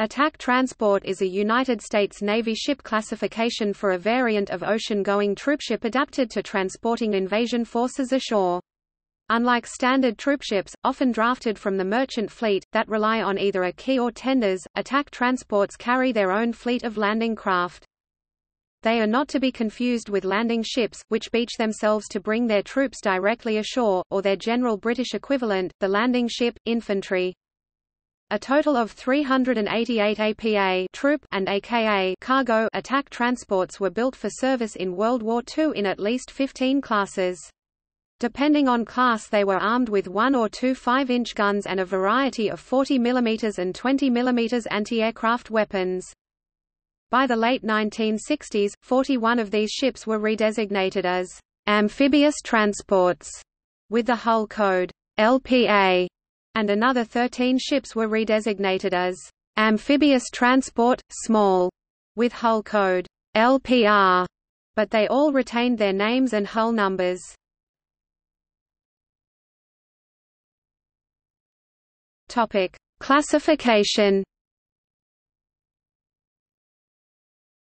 Attack transport is a United States Navy ship classification for a variant of ocean-going troopship adapted to transporting invasion forces ashore. Unlike standard troopships, often drafted from the merchant fleet, that rely on either a quay or tenders, attack transports carry their own fleet of landing craft. They are not to be confused with landing ships, which beach themselves to bring their troops directly ashore, or their general British equivalent, the landing ship, infantry. A total of 388 APA troop and AKA cargo attack transports were built for service in World War II in at least 15 classes. Depending on class they were armed with one or two 5-inch guns and a variety of 40 mm and 20 mm anti-aircraft weapons. By the late 1960s, 41 of these ships were redesignated as amphibious transports, with the hull code LPA and another 13 ships were redesignated as amphibious transport, small, with hull code LPR, but they all retained their names and hull numbers. Topic: Classification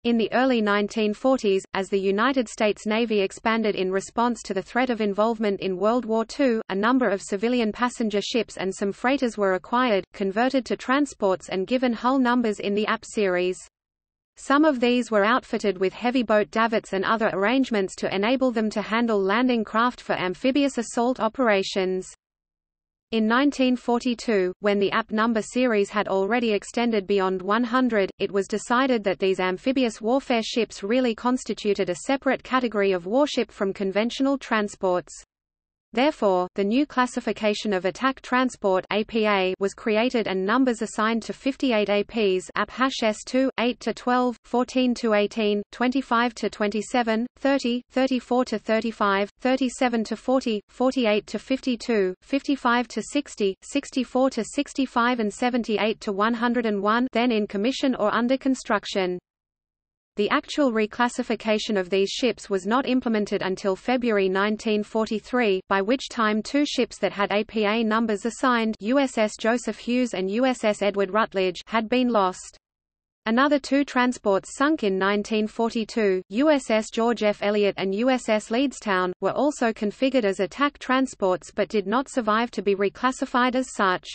In the early 1940s, as the United States Navy expanded in response to the threat of involvement in World War II, a number of civilian passenger ships and some freighters were acquired, converted to transports and given hull numbers in the AP series. Some of these were outfitted with heavy boat davits and other arrangements to enable them to handle landing craft for amphibious assault operations. In 1942, when the AP number series had already extended beyond 100, it was decided that these amphibious warfare ships really constituted a separate category of warship from conventional transports. Therefore, the new classification of attack transport APA was created and numbers assigned to 58 APs AP-S2, 8 to 12, 14 to 18, 25 to 27, 30, 34 to 35, 37 to 40, 48 to 52, 55 to 60, 64 to 65 and 78 to 101 then in commission or under construction. The actual reclassification of these ships was not implemented until February 1943, by which time two ships that had APA numbers assigned USS Joseph Hughes and USS Edward Rutledge had been lost. Another two transports sunk in 1942, USS George F. Elliott and USS Leedstown, were also configured as attack transports but did not survive to be reclassified as such.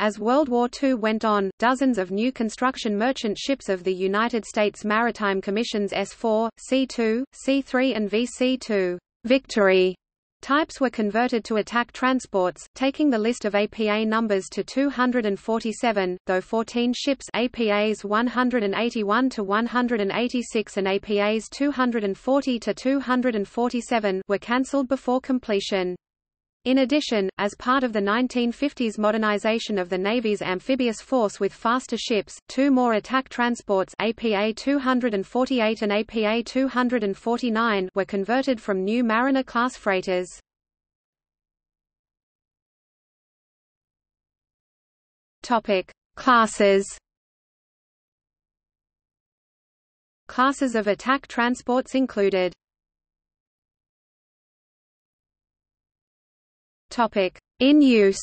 As World War II went on, dozens of new construction merchant ships of the United States Maritime Commission's S-4, C-2, C-3 and VC-2 Victory types were converted to attack transports, taking the list of APA numbers to 247, though 14 ships APAs 181 to 186 and APAs 240 to 247 were cancelled before completion. In addition, as part of the 1950s modernization of the Navy's amphibious force with faster ships, two more attack transports APA-248 and APA-249 were converted from new Mariner-class freighters. Topic: Classes. Classes of attack transports included In use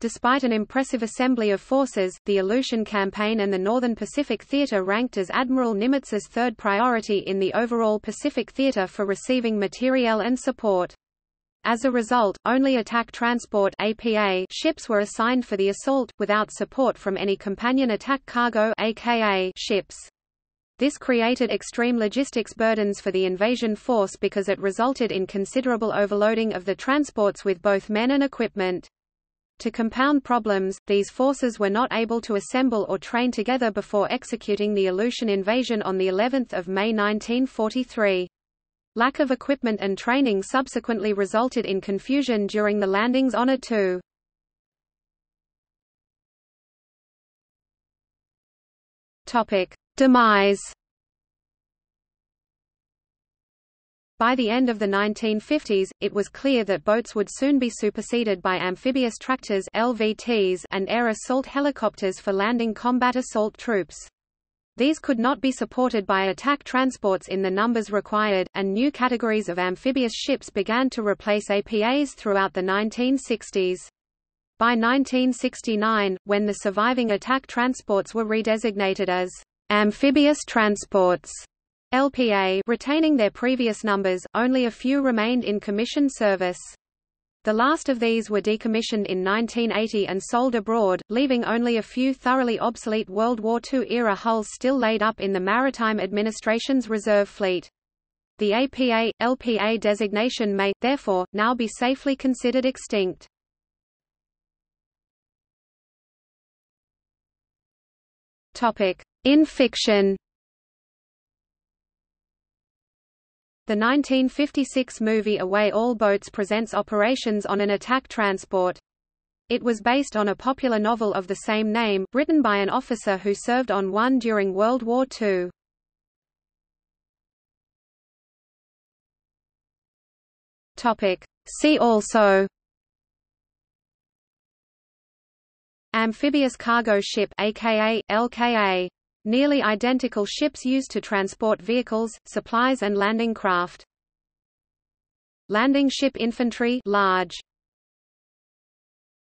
Despite an impressive assembly of forces, the Aleutian Campaign and the Northern Pacific Theater ranked as Admiral Nimitz's third priority in the overall Pacific Theater for receiving materiel and support. As a result, only attack transport APA ships were assigned for the assault, without support from any companion attack cargo AKA ships. This created extreme logistics burdens for the invasion force because it resulted in considerable overloading of the transports with both men and equipment. To compound problems, these forces were not able to assemble or train together before executing the Aleutian invasion on the 11th of May 1943. Lack of equipment and training subsequently resulted in confusion during the landings on Attu. Topic: Demise By the end of the 1950s, it was clear that boats would soon be superseded by amphibious tractors LVTs and air assault helicopters for landing combat assault troops. These could not be supported by attack transports in the numbers required, and new categories of amphibious ships began to replace APAs throughout the 1960s. By 1969, when the surviving attack transports were redesignated as amphibious transports, LPA retaining their previous numbers, only a few remained in commission service. The last of these were decommissioned in 1980 and sold abroad, leaving only a few thoroughly obsolete World War II-era hulls still laid up in the Maritime Administration's reserve fleet. The APA, LPA designation may, therefore, now be safely considered extinct. In fiction The 1956 movie Away All Boats presents operations on an attack transport. It was based on a popular novel of the same name, written by an officer who served on one during World War II. See also Amphibious cargo ship AKA LKA Nearly identical ships used to transport vehicles, supplies and landing craft. Landing ship infantry large